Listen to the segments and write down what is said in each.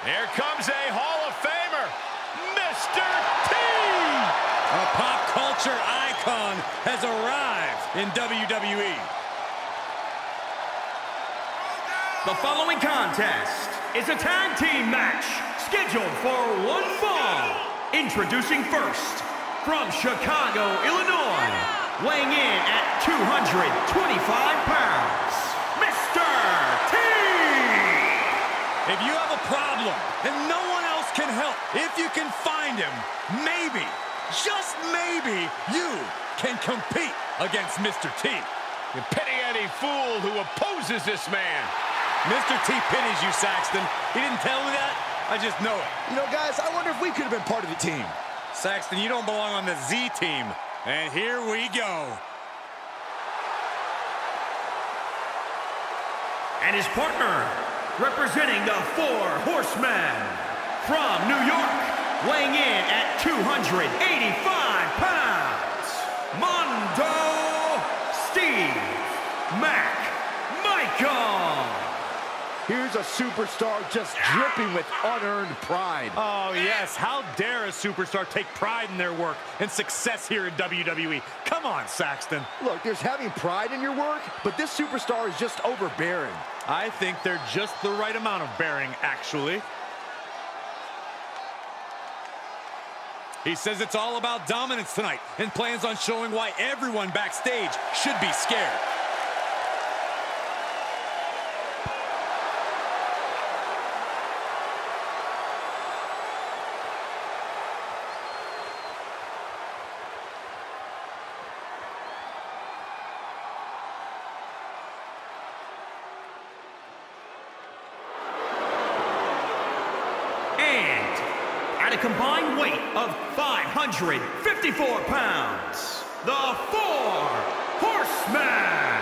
Here comes a Hall of Famer, Mr. T! A pop culture icon has arrived in WWE. The following contest is a tag team match scheduled for one fall. Introducing first, from Chicago, Illinois, weighing in at 225 pounds, problem and no one else can help, if you can find him, maybe, just maybe, you can compete against Mr. T. You pity any fool who opposes this man. Mr. T pities you, Saxton. He didn't tell me that. I just know it. You know, guys, I wonder if we could have been part of the team. Saxton, you don't belong on the Z team. And here we go. And his partner, representing the Four Horsemen, from New York, weighing in at 285 pounds, Mongo Steve Mac Michael. Here's a superstar just dripping with unearned pride. Oh, yes. How dare a superstar take pride in their work and success here in WWE? Come on, Saxton. Look, there's having pride in your work, but this superstar is just overbearing. I think they're just the right amount of bearing, actually. He says it's all about dominance tonight and plans on showing why everyone backstage should be scared. And at a combined weight of 554 pounds, the Four Horsemen.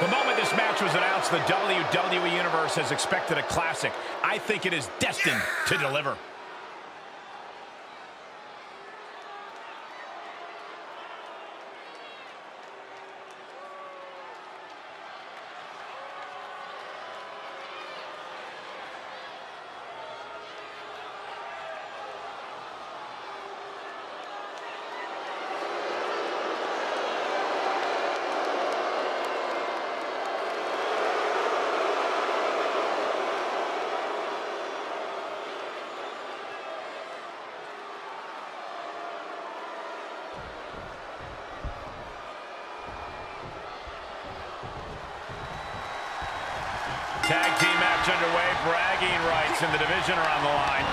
The moment this match was announced, the WWE Universe has expected a classic. I think it is destined to deliver. Tag team match underway. Bragging rights in the division are on the line.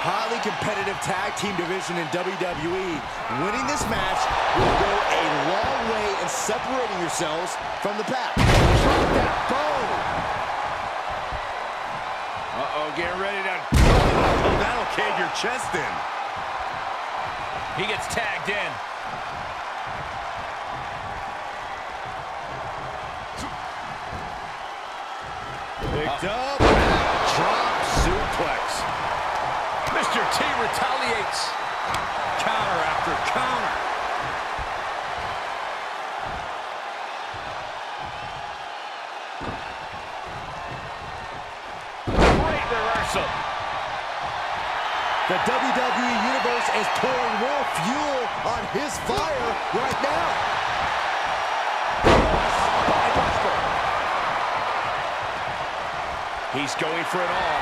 Highly competitive tag team division in WWE. Winning this match will go a long way in separating yourselves from the pack. Drop that bone. Uh-oh, get ready to... That'll cave your chest in. He gets tagged in. Picked up. Drop suplex. Mr. T retaliates. Counter after counter. Great reversal. The WWE Universe is pouring more fuel on his fire right now. He's going for it all.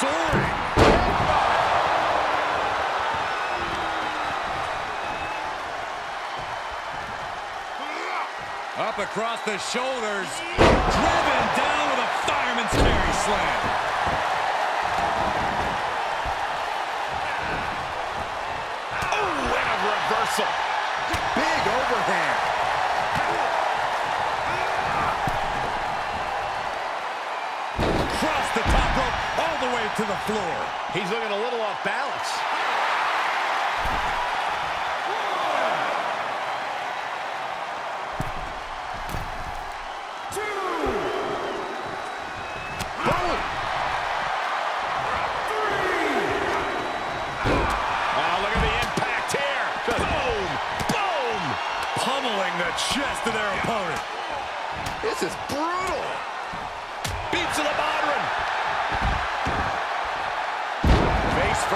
Soaring. Up across the shoulders. Driven down with a fireman's carry slam. Oh, and a reversal. Big overhand. To the floor. He's looking a little off balance.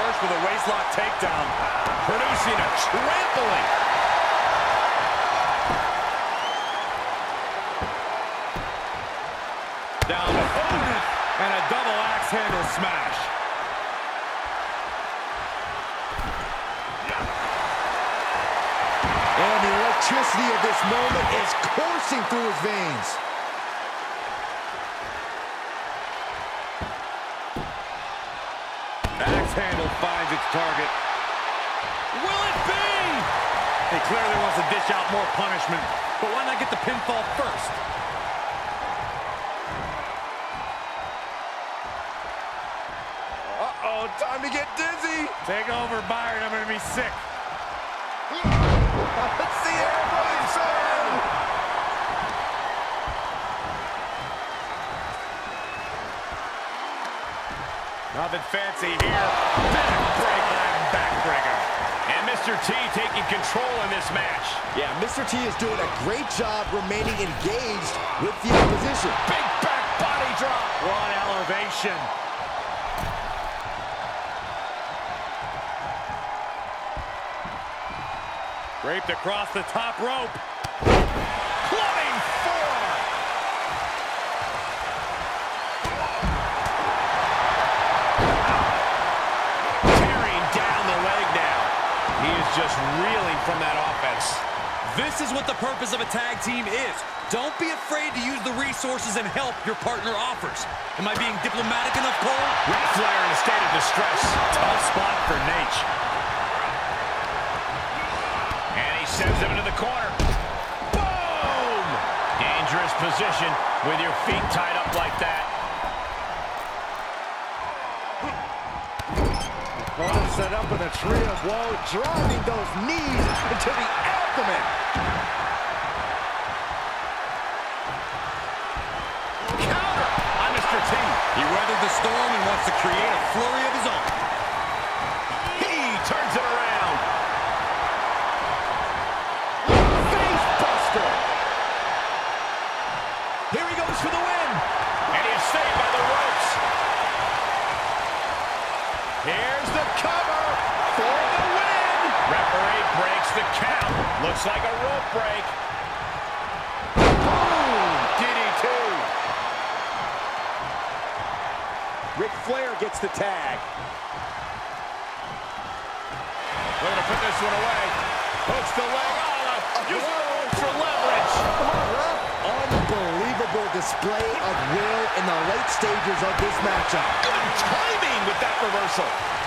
First with a waistlock takedown, producing a trampling. Down and a double axe handle smash. And the electricity of this moment is coursing through his veins. Axe handle finds its target. Will it be? He clearly wants to dish out more punishment, but why not get the pinfall first? Uh-oh, time to get dizzy. Take over, Byron. I'm going to be sick. Nothing fancy here. Backbreaker and backbreaker. And Mr. T taking control in this match. Yeah, Mr. T is doing a great job remaining engaged with the opposition. Big back body drop. What elevation. Draped across the top rope. Reeling from that offense. This is what the purpose of a tag team is. Don't be afraid to use the resources and help your partner offers. Am I being diplomatic enough, Cole? Ric Flair in a state of distress. Tough spot for Nate. And he sends him into the corner. Boom! Dangerous position with your feet tied up like that. Set up in a tree of woe, driving those knees into the abdomen. Counter by Mr. T. He weathered the storm and wants to create a flurry of his own. Here's the cover for the win. Referee breaks the count. Looks like a rope break. Boom! DDT. Ric Flair gets the tag. We're going to put this one away. Hooks the leg. Oh, Unbelievable display of will in the late stages of this matchup. Good timing with that reversal.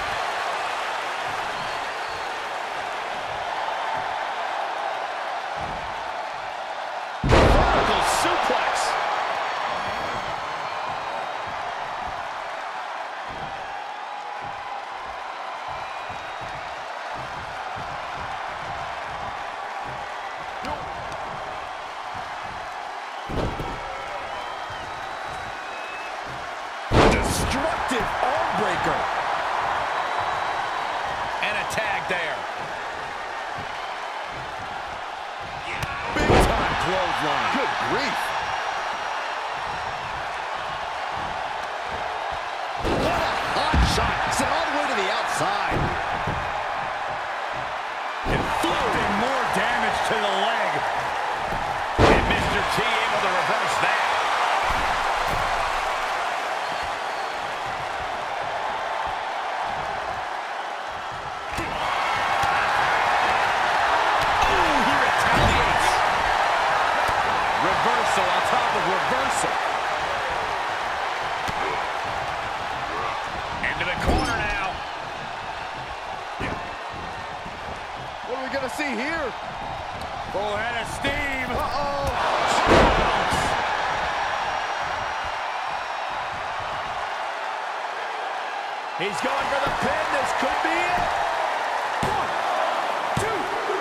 Grief. See here? Full head of steam. Uh-oh. He's going for the pin. This could be it.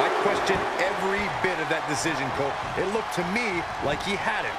I question every bit of that decision, Cole. It looked to me like he had it.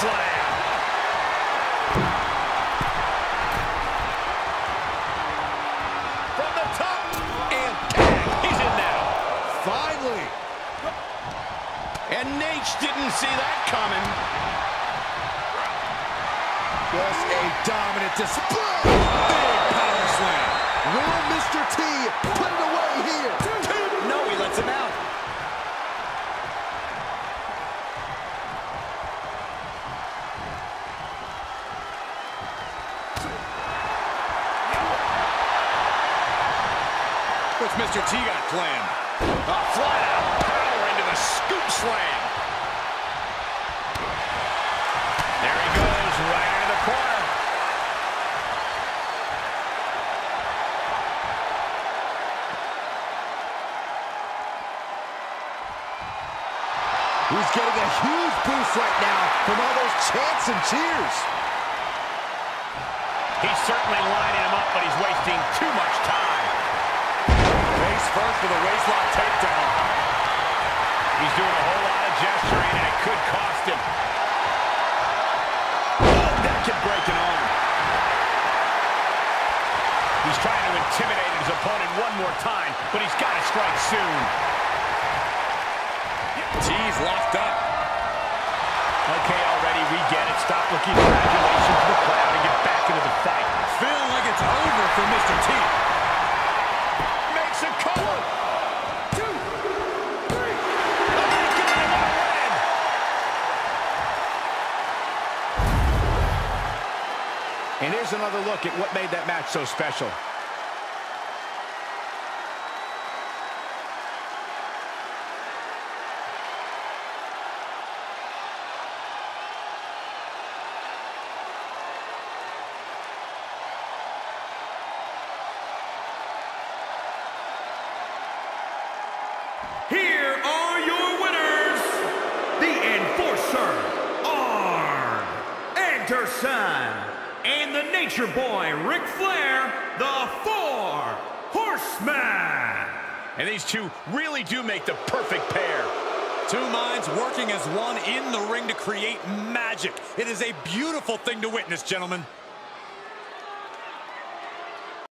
slam. From the top. And. He's in now. Finally. And Nate didn't see that coming. Just a dominant display. Big power slam. Will Mr. T put it away here? No, he lets him out. Mr. T got planned? A flat out power into the scoop slam. There he goes, right into the corner. He's getting a huge boost right now from all those chants and cheers. He's certainly lining him up, but he's wasting too much time. First with a waistlock takedown. He's doing a whole lot of gesturing, and it could cost him. Oh, that could break an arm. He's trying to intimidate his opponent one more time, but he's got to strike soon. T's locked up. Okay, already, we get it. Stop looking for adulation to the crowd and get back into the fight. Feeling like it's over for Mr. T. And here's another look at what made that match so special. Here are your winners, the Enforcer, Anderson, and the Nature Boy, Ric Flair, the Four Horsemen. And these two really do make the perfect pair. Two minds working as one in the ring to create magic. It is a beautiful thing to witness, gentlemen.